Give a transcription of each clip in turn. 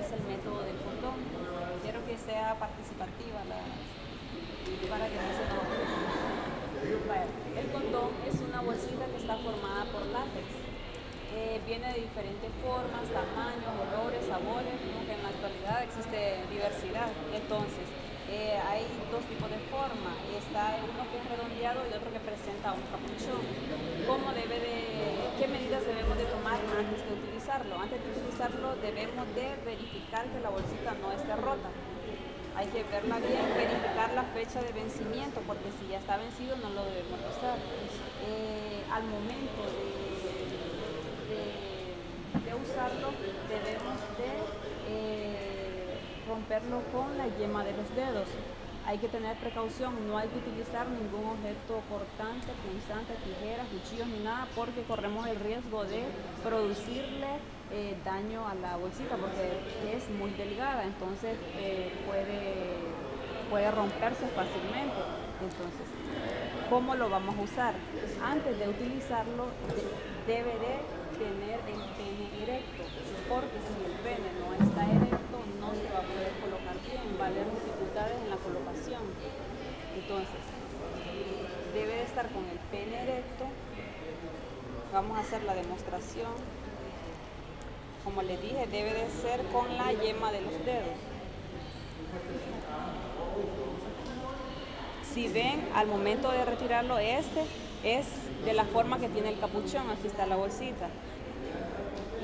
es el método del condón. Quiero que sea participativa para que no se. El condón es una bolsita que está formada por látex. Eh, viene de diferentes formas, tamaños, olores, sabores, que en la actualidad existe diversidad. Entonces, eh, hay dos tipos de forma. Está uno que es redondeado y otro que presenta un capuchón. ¿Cómo debe de, ¿Qué medidas debemos de tomar antes de Antes de utilizarlo debemos de verificar que la bolsita no esté rota. Hay que verla bien, verificar la fecha de vencimiento, porque si ya está vencido no lo debemos usar. Eh, al momento de, de, usarlo debemos de... Eh, romperlo con la yema de los dedos. Hay que tener precaución, no hay que utilizar ningún objeto cortante, punzante, tijeras, cuchillos ni nada, porque corremos el riesgo de producirle eh, daño a la bolsita porque es muy delgada, entonces eh, puede, puede romperse fácilmente. Entonces, ¿cómo lo vamos a usar? Antes de utilizarlo, debe de tener el pene erecto, porque si el pene no está erecto, no se va a poder colocar bien, va a haber dificultades en la colocación. Entonces, debe de estar con el pene erecto. Vamos a hacer la demostración. Como les dije, debe de ser con la yema de los dedos. Si ven, al momento de retirarlo, este es de la forma que tiene el capuchón. Aquí está la bolsita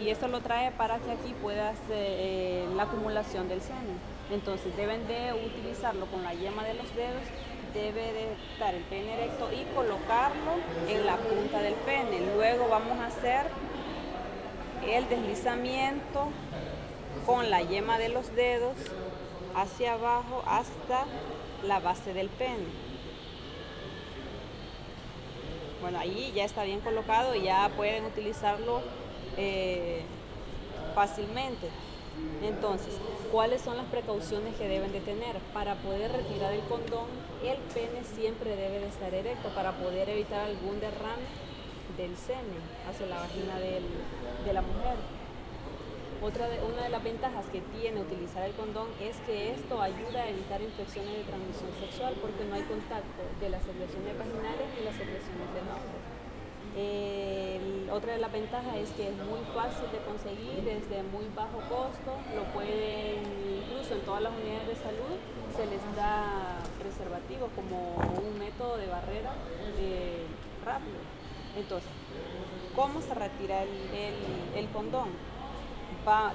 y eso lo trae para que aquí pueda hacer eh, la acumulación del semen. Entonces deben de utilizarlo con la yema de los dedos, debe de estar el pene erecto y colocarlo en la punta del pene. Luego vamos a hacer el deslizamiento con la yema de los dedos hacia abajo hasta la base del pene. Bueno, ahí ya está bien colocado y ya pueden utilizarlo eh, fácilmente. Entonces, ¿cuáles son las precauciones que deben de tener? Para poder retirar el condón, el pene siempre debe de estar erecto para poder evitar algún derrame del semen hacia la vagina de la mujer. Otra de, una de las ventajas que tiene utilizar el condón es que esto ayuda a evitar infecciones de transmisión sexual porque no hay contacto de las secreciones vaginales y las secreciones del hombre otra de las ventajas es que es muy fácil de conseguir desde muy bajo costo, lo pueden, incluso en todas las unidades de salud, se les da preservativo como un método de barrera eh, rápido. Entonces, ¿cómo se retira el condón?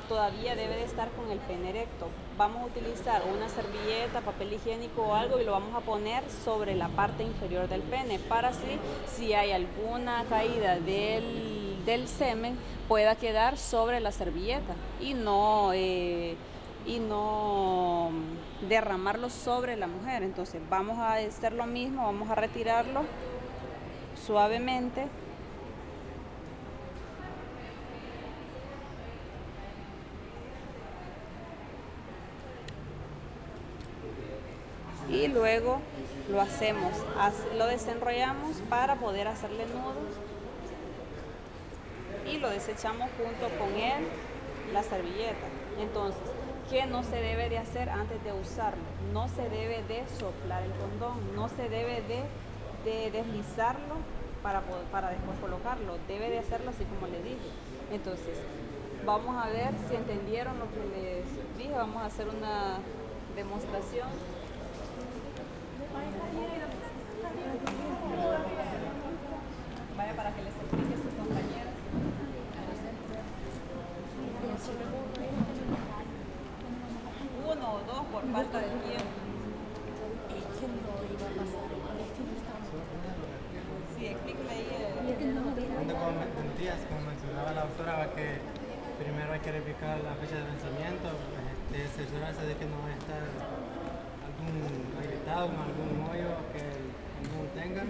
Todavía debe de estar con el pene erecto. Vamos a utilizar una servilleta, papel higiénico o algo y lo vamos a poner sobre la parte inferior del pene para así si hay alguna caída del, semen pueda quedar sobre la servilleta y no, eh, y no derramarlo sobre la mujer. Entonces vamos a hacer lo mismo, vamos a retirarlo suavemente y luego lo hacemos, lo desenrollamos para poder hacerle nudos y lo desechamos junto con él, la servilleta. Entonces, ¿qué no se debe de hacer antes de usarlo? No se debe de soplar el condón, no se debe de, deslizarlo para, para después colocarlo, debe de hacerlo así como le dije. Entonces, vamos a ver si entendieron lo que les dije, vamos a hacer una demostración. Vaya para que les explique a sus compañeras. Uno o dos por falta de tiempo. Es que no iba a pasar, es que no estamos. Sí, explíquele ahí. Como mentías, como mencionaba la doctora, que primero hay que verificar la fecha de vencimiento, de cerciorarse de que no va a estar algún agrietado, algún hoyo que no tenga.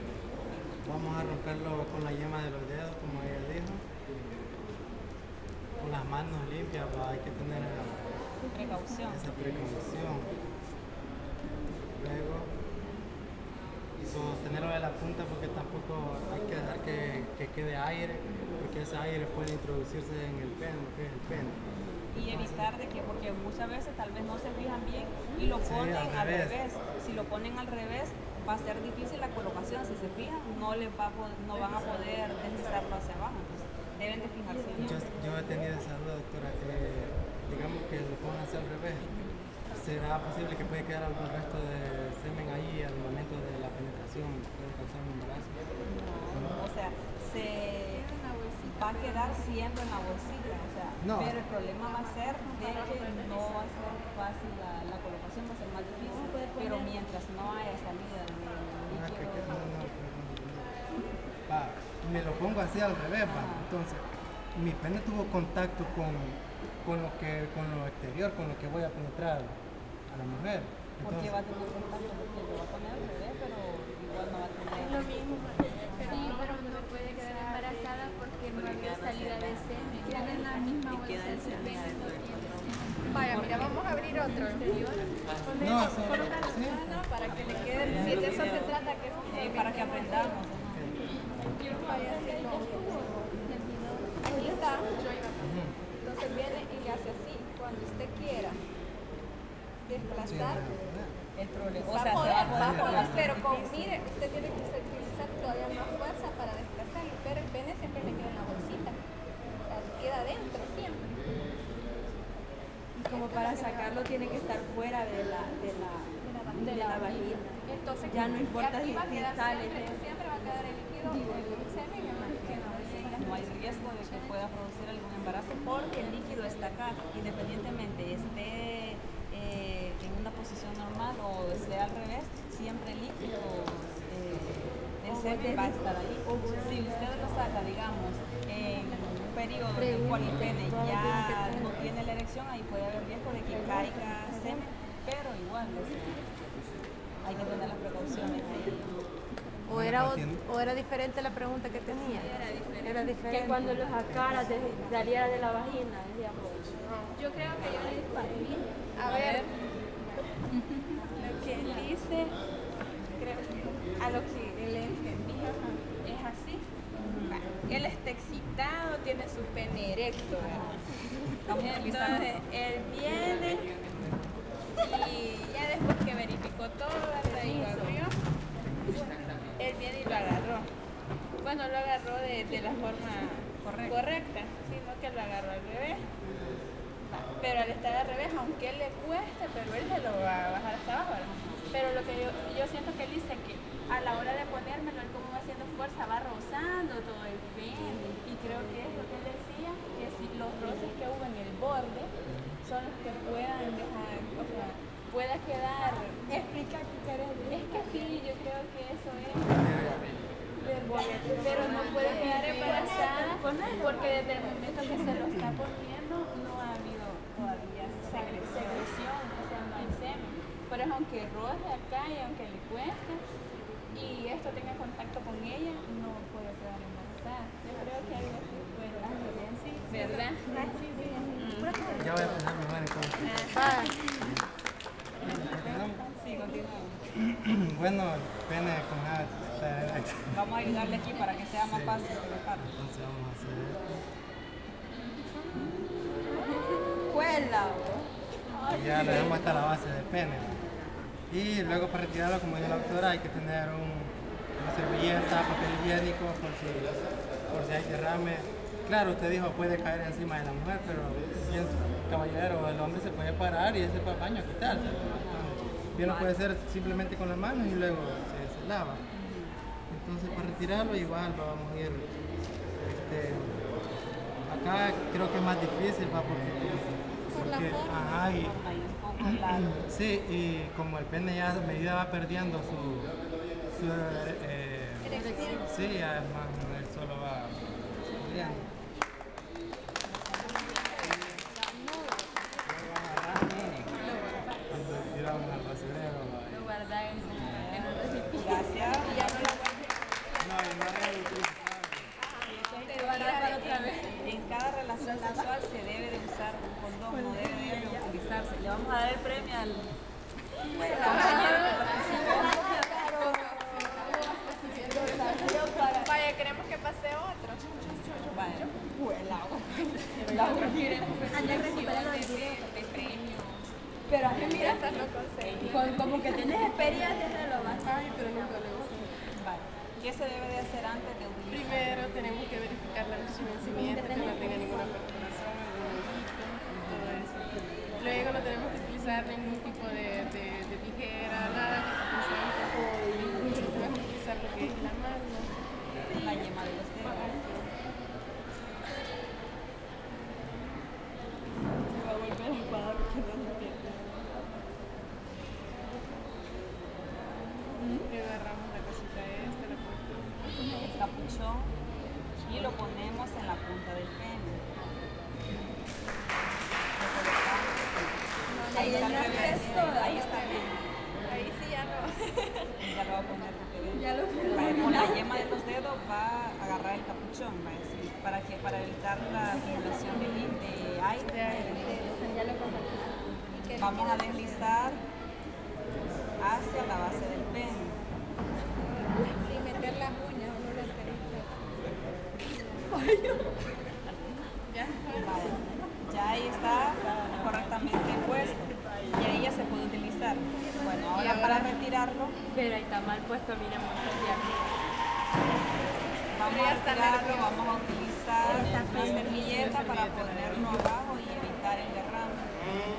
Vamos a romperlo con la yema de los dedos, como ella dijo. Con las manos limpias, pues, hay que tener precaución. esa precaución. Luego, sostenerlo de la punta porque tampoco hay que dejar que, que quede aire, porque ese aire puede introducirse en el pene, que es el pene. Y evitar de que, porque muchas veces tal vez no se fijan bien y lo ponen al al revés. revés. Si lo ponen al revés, va a ser difícil la colocación. Si se fijan, no les va a no van a poder deslizarlo hacia abajo. Entonces, deben de fijarse bien. Yo, yo he tenido esa duda, doctora. eh, digamos que lo pongan hacia al revés. ¿Será posible que puede quedar algún resto de semen ahí al momento de la penetración? ¿Puede causar un embarazo? No, o sea, se va a quedar siempre en la bolsita, o sea, No. pero el problema va a ser de que no va a ser fácil la, la colocación, va a ser más difícil, pero mientras no haya salida del No, es que, que- no, líquido, no, no, no. Va, me lo pongo así al revés, va. Entonces, mi pene tuvo contacto con, con, lo que, con lo exterior, con lo que voy a penetrar a la mujer. ¿por qué Entonces, va a tener contacto? Porque lo va a poner al revés, pero igual no va a tener... Es lo mismo. Sí, pero no puede quedar embarazada porque no había salida de semen. Queda en la misma bolsa de semen, no tiene semen. Vaya, mira, vamos a abrir otro. no. No, para que le quede. Si de eso se trata, que Sí, para que aprendamos. vaya. Ahí está. Entonces viene y le hace así. Cuando usted quiera desplazar, El problema, o va sea, a se poder, va a poder, pero con, mire, usted tiene que utilizar todavía más fuerza para desplazarlo, pero el pene siempre le queda en la bolsita. O sea, queda adentro siempre. Y como para sacarlo tiene que estar fuera de la, de la, de la vagina. Entonces, Ya no importa si- sale. Siempre, siempre va a quedar el líquido, el semen no hay riesgo de que pueda producir algún embarazo porque el líquido está acá, independientemente esté eh, en una posición normal o esté al revés, siempre el líquido semen va a estar ahí. Si usted lo saca, digamos, en un periodo en el cual el pene ya no tiene la erección, ahí puede haber riesgo de que caiga semen, pero igual o sea, hay que tener las precauciones ahí. ¿O era, o era diferente la pregunta que tenía? Era diferente. Que cuando lo sacara de- saliera de la vagina, decíamos. Yo creo que yo le entendí. A ver, Lo que él dice, creo, a lo que le entendí, es así. Va, Él está excitado, tiene su Entonces él viene y ya después que verificó todo, ¿verdad? Y lo abrió, él viene y lo agarró. Bueno, lo agarró de, de la forma Correcta. correcta, sino que lo agarró al revés. Pero al estar al revés, aunque él le cueste, pero él se lo va a bajar hasta abajo. Pero lo que yo, yo siento que él dice que a la hora de ponérmelo, él como va haciendo fuerza, va rozando todo el pene. Y creo que es lo que él que si los roces que hubo en el borde son los que puedan dejar, o sea, pueda quedar. Explica qué querés. Es que sí, yo creo que eso es. Pero no puede quedar embarazada porque desde el momento que se lo está poniendo no ha habido todavía secre- secreción, o sea, no hay semen. Por eso aunque roce acá y aunque le cueste y esto tenga contacto con ella, no puede quedar embarazada. Yo creo que algo así puede sí, ¿verdad? Ya voy a. Ah, Sí, continuamos. Bueno, el pene con nada. Vamos a ayudarle aquí para que sea más fácil. Entonces vamos a hacer ¡Cuela! esto. Ya le damos hasta la base del pene. Y luego para retirarlo, como dijo la doctora, hay que tener un, una servilleta, papel higiénico, por si, por si hay derrame. Claro, usted dijo puede caer encima de la mujer, pero bien, caballero, el hombre se puede parar y ese a quitarse. Bien lo puede hacer simplemente con las manos y luego se, se lava. Entonces para retirarlo igual lo vamos a ir. este, acá creo que es más difícil, va porque, porque ajá, y. Sí, y como el pene ya a medida va perdiendo su, su eh, sí, además él solo va perdiendo. Cuando tiramos al basurero, Lo guarda en, en un recipiente. Gracias. Y ya no lo guarda. no, y no es reutilizable. Te guarda para otra vez. En cada relación sexual se debe de usar un condón, no debe de utilizarse. Le vamos a dar el premio al compañero que participó. vaya, queremos que lo de Pero a mí mira, como que tienes experiencia de lo más. Ay, pero nunca lo. Vale. ¿Qué se debe de hacer antes de utilizar? Primero tenemos que verificar la fecha de vencimiento, que no tenga ninguna perforación, ningún hoyito, todo eso. Luego no tenemos que utilizar ningún tipo de, de, de tijera, nada que utilizar Tenemos que utilizar lo que es la mano. La yema de los dedos. Y agarramos la cosita esta, la el capuchón y lo ponemos en la punta del pene. Lo colocamos. Ahí está el reverso, ahí está bien. Ahí sí ya no. Ya lo va a poner porque ven. Ya lo Vale, Con la yema de los dedos va a agarrar el capuchón, va a decir, para que para evitar la acumulación de, li- de aire. Ya lo compartí. Vamos a deslizar hacia la base del pene. Sin meter las uñas, uno las peritas. Vale. Ya ahí está correctamente puesto y ahí ya se puede utilizar. Bueno, ahora para retirarlo Pero ahí está mal puesto, mira, ya. vamos a retirarlo, vamos a utilizar una servilleta para ponerlo abajo y evitar el derrame.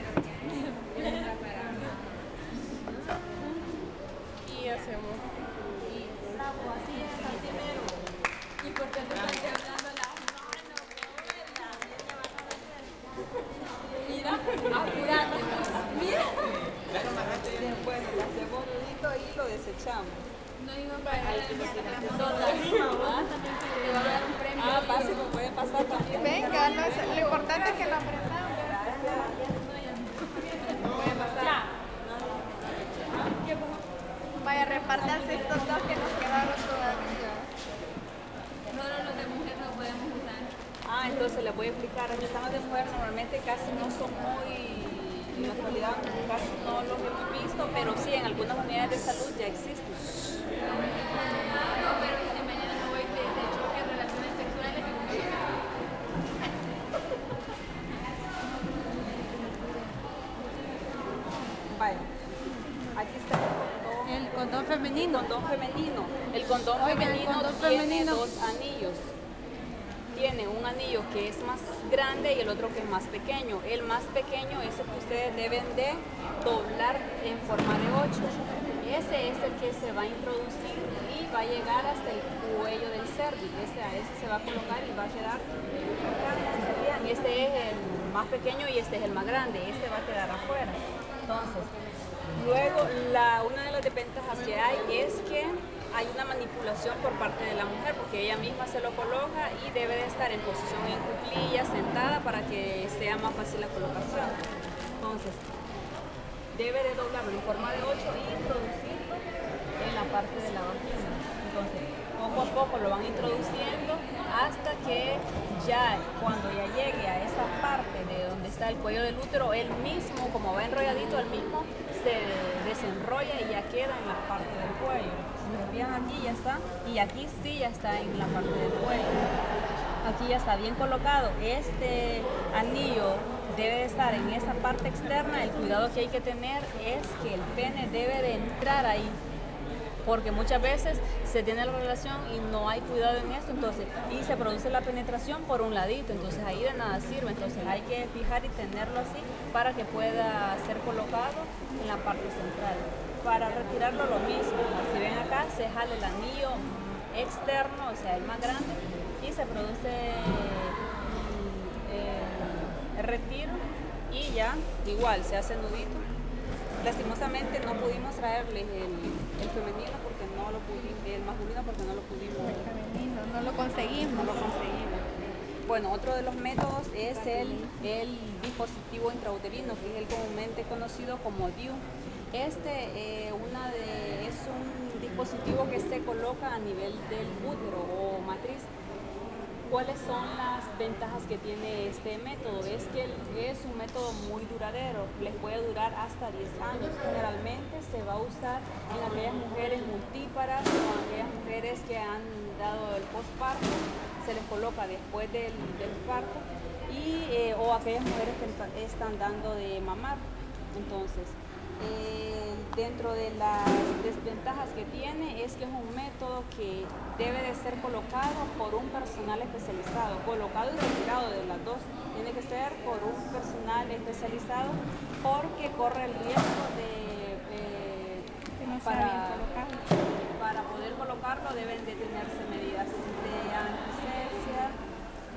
Y hacemos Después lo hacemos nudito y lo desechamos. Ah, básico, puede pasar también. Venga, no, es- lo importante es que lo aprendamos. Vaya, repártanse estos dos que nos quedaron todavía. Solo los de mujer no podemos usar. Ah, entonces les voy a explicar. Los estamos de mujer normalmente casi no son muy, en la actualidad casi no los hemos visto, pero sí en algunas unidades de salud ya existen. No, pero si mañana no voy de, de choque en relaciones sexuales y Vaya, aquí está condón. El condón femenino. femenino. El condón el femenino condón tiene femenino. dos anillos. Tiene un anillo que es más grande y el otro que es más pequeño. El más pequeño es el que ustedes deben de doblar en forma de 8. Ese es el que se va a introducir y va a llegar hasta el cuello del cervix. Ese, a ese se va a colocar y va a quedar Este es el más pequeño y este es el más grande. Este va a quedar afuera. Entonces, Luego, la, una de las desventajas que hay es que hay una manipulación por parte de la mujer porque ella misma se lo coloca y debe de estar en posición en cuclillas, sentada para que sea más fácil la colocación. Entonces, debe de doblarlo en forma de 8 y introducirlo en la parte de la vagina. Entonces, poco a poco lo van introduciendo hasta que ya cuando ya llegue a esa parte de donde está el cuello del útero, él mismo, como va enrolladito, él mismo se desenrolla y ya queda en la parte del cuello. Si fijan aquí ya está y aquí sí ya está en la parte del cuello. Aquí ya está bien colocado. Este anillo debe de estar en esa parte externa. El cuidado que hay que tener es que el pene debe de entrar ahí porque muchas veces se tiene la relación y no hay cuidado en esto, entonces, y se produce la penetración por un ladito, entonces ahí de nada sirve, entonces hay que fijar y tenerlo así para que pueda ser colocado en la parte central. Para retirarlo lo mismo, si ven acá, se jala el anillo externo, o sea, el más grande, y se produce el retiro y ya, igual, se hace nudito lastimosamente no pudimos traerles el, el femenino porque no lo pudimos, el masculino porque no lo pudimos, Femenino, no lo no conseguimos. lo conseguimos. Bueno, otro de los métodos es el, el dispositivo intrauterino, que es el comúnmente conocido como DIU. Este eh, es un dispositivo que se coloca a nivel del útero o matriz. ¿Cuáles son las ventajas que tiene este método? Es que es un método muy duradero, les puede durar hasta 10 años. Generalmente se va a usar en aquellas mujeres multíparas o en aquellas mujeres que han dado el postparto, se les coloca después del, del parto y, eh, o aquellas mujeres que están dando de mamar. Entonces, eh, dentro de las desventajas que tiene es que es un método que debe de ser colocado por un personal especializado, colocado y retirado de las dos. Tiene que ser por un personal especializado porque corre el riesgo de... eh, no para poder colocarlo deben de tenerse medidas de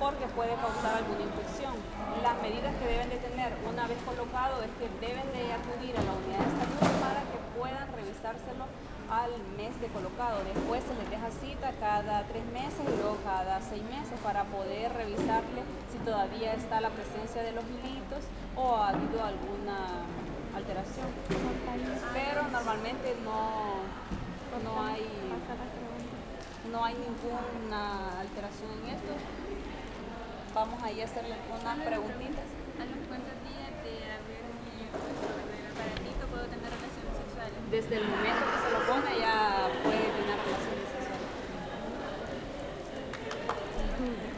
porque puede causar alguna infección. Las medidas que deben de tener una vez colocado es que deben de acudir a la unidad de salud para que puedan revisárselo al mes de colocado. Después se les deja cita cada tres meses y luego cada seis meses para poder revisarle si todavía está la presencia de los hilitos o ha habido alguna alteración. Pero normalmente no, no hay no hay ninguna alteración en esto. Vamos ahí a hacerle unas preguntitas. ¿A los cuántos días de puesto el aparatito puedo tener relaciones sexuales? Desde el momento que se lo pone ya puede tener relaciones sexuales.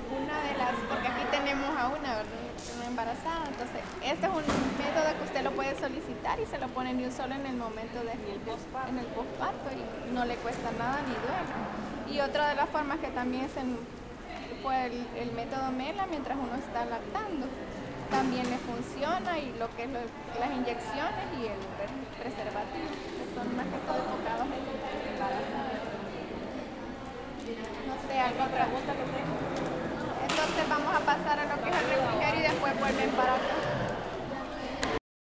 Una de las, porque aquí tenemos a una, ¿verdad? Una embarazada, entonces este es un método que usted lo puede solicitar y se lo pone ni un solo en el momento de el en el posparto y no le cuesta nada ni duele. Y otra de las formas que también se fue el, el método MELA mientras uno está lactando. También le funciona y lo que es lo- las inyecciones y el pre- preservativo, que son más que todo enfocados en embarazadas. No sé, alguna pregunta que tenga. Entonces vamos a pasar a lo que es el refrigerio y después vuelven para acá.